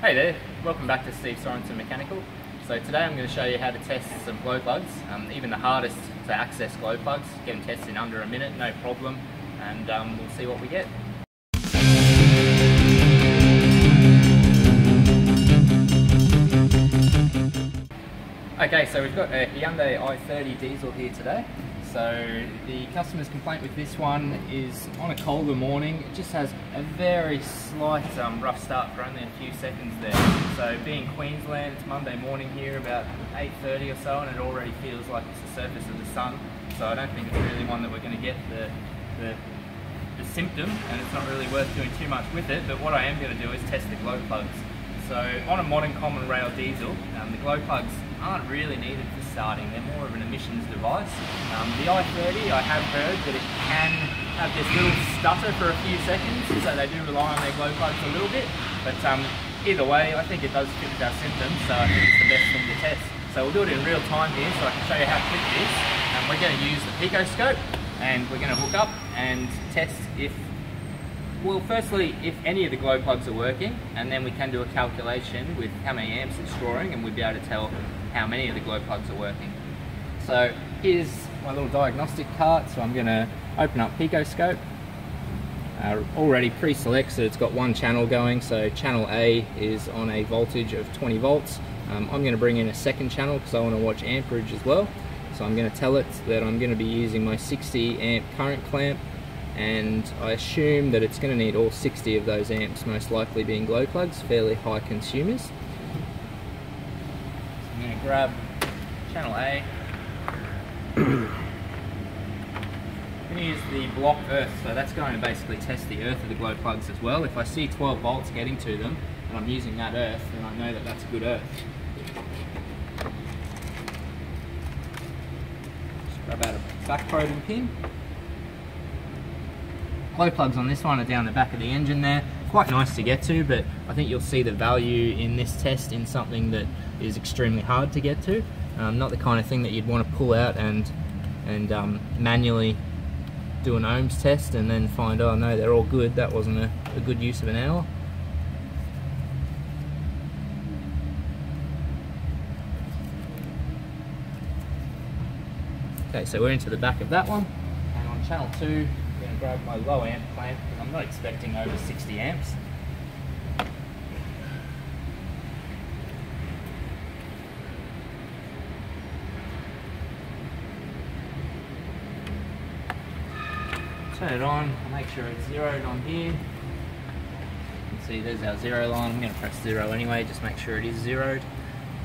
Hey there, welcome back to Steve Sorensen Mechanical. So today I'm going to show you how to test some glow plugs, um, even the hardest to access glow plugs, get them tested in under a minute, no problem, and um, we'll see what we get. Okay, so we've got a Hyundai i30 diesel here today. So the customer's complaint with this one is on a colder morning, it just has a very slight um, rough start for only a few seconds there. So being Queensland, it's Monday morning here about 8.30 or so and it already feels like it's the surface of the sun. So I don't think it's really one that we're going to get the, the, the symptom and it's not really worth doing too much with it. But what I am going to do is test the glow plugs. So on a modern common rail diesel, um, the glow plugs aren't really needed for starting. They're more of an emissions device. Um, the i30, I have heard that it can have this little stutter for a few seconds, so they do rely on their glow plugs a little bit. But um, either way, I think it does fit with our symptoms, so I think it's the best thing to test. So we'll do it in real time here so I can show you how quick it is. And we're going to use the Picoscope and we're going to hook up and test if well, firstly, if any of the glow plugs are working, and then we can do a calculation with how many amps it's drawing, and we'd be able to tell how many of the glow plugs are working. So here's my little diagnostic cart. So I'm going to open up Picoscope. Uh, already pre-selected, it's got one channel going. So channel A is on a voltage of 20 volts. Um, I'm going to bring in a second channel because I want to watch amperage as well. So I'm going to tell it that I'm going to be using my 60 amp current clamp and I assume that it's going to need all 60 of those amps, most likely being glow plugs, fairly high consumers. So I'm going to grab channel A. I'm going to use the block earth, so that's going to basically test the earth of the glow plugs as well. If I see 12 volts getting to them, and I'm using that earth, then I know that that's good earth. Just grab out a back probing pin glow plugs on this one are down the back of the engine there. Quite nice to get to, but I think you'll see the value in this test in something that is extremely hard to get to. Um, not the kind of thing that you'd want to pull out and and um, manually do an ohms test and then find, oh no, they're all good. That wasn't a, a good use of an hour. Okay, so we're into the back of that one. And on channel 2, going to grab my low amp clamp because I'm not expecting over 60 amps. Turn it on, make sure it's zeroed on here. see there's our zero line, I'm going to press zero anyway, just make sure it is zeroed.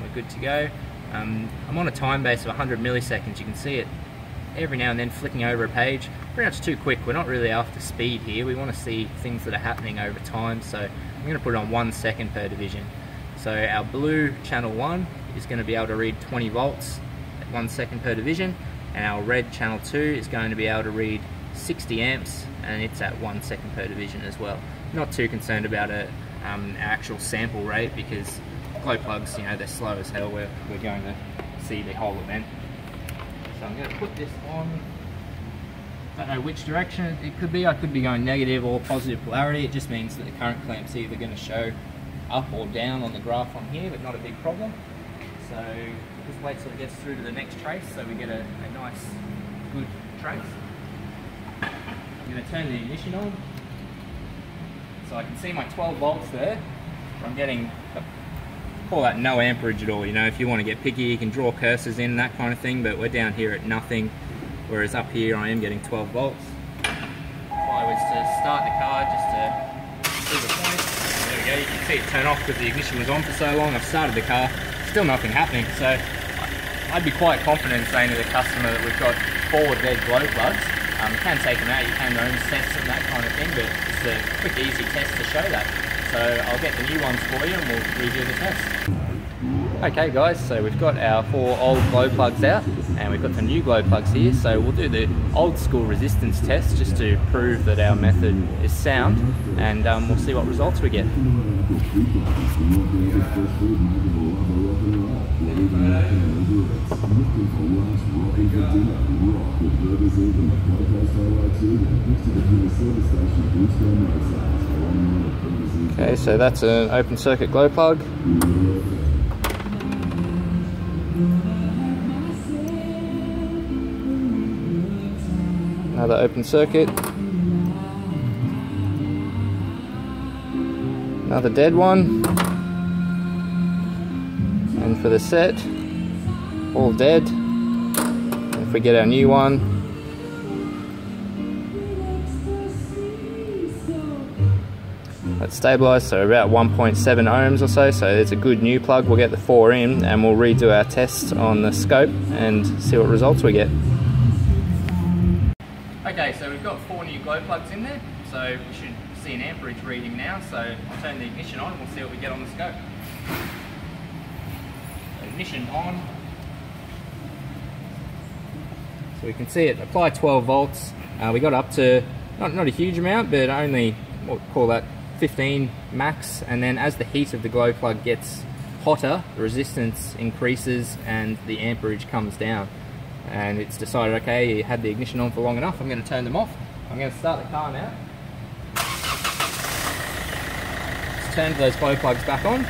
We're good to go. Um, I'm on a time base of 100 milliseconds, you can see it every now and then flicking over a page. Pretty much too quick. We're not really after speed here. We want to see things that are happening over time. So I'm going to put it on one second per division. So our blue channel 1 is going to be able to read 20 volts at one second per division. And our red channel 2 is going to be able to read 60 amps and it's at one second per division as well. Not too concerned about a um, actual sample rate because glow plugs, you know, they're slow as hell. We're, we're going to see the whole event. So I'm going to put this on. I don't know which direction it could be. I could be going negative or positive polarity. It just means that the current clamp's either going to show up or down on the graph on here, but not a big problem. So just wait till it gets through to the next trace so we get a, a nice, good trace. I'm going to turn the ignition on. So I can see my 12 volts there. I'm getting call that no amperage at all. You know, if you want to get picky, you can draw cursors in, that kind of thing, but we're down here at nothing, whereas up here I am getting 12 volts. If I was to start the car just to see the point, there we go, you can see it turn off because the ignition was on for so long. I've started the car, still nothing happening, so I'd be quite confident saying to the customer that we've got forward bed glow plugs. Um, you can take them out, you can ohm test and that kind of thing, but it's a quick, easy test to show that. So I'll get the new ones for you and we'll review the test. Okay guys, so we've got our four old glow plugs out and we've got the new glow plugs here. So we'll do the old school resistance test just to prove that our method is sound and um, we'll see what results we get. Okay, so that's an open circuit glow plug. Another open circuit. Another dead one. And for the set, all dead. If we get our new one, It's stabilized, so about 1.7 ohms or so, so it's a good new plug. We'll get the 4 in and we'll redo our test on the scope and see what results we get. Okay, so we've got four new glow plugs in there, so we should see an amperage reading now, so I'll turn the ignition on and we'll see what we get on the scope. Ignition on. So we can see it apply 12 volts. Uh, we got up to, not, not a huge amount, but only, we'll call that 15 max and then as the heat of the glow plug gets hotter the resistance increases and the amperage comes down. And it's decided okay you had the ignition on for long enough I'm going to turn them off. I'm going to start the car now. Let's turn those glow plugs back on